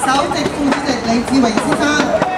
首席副主席李志荣先生。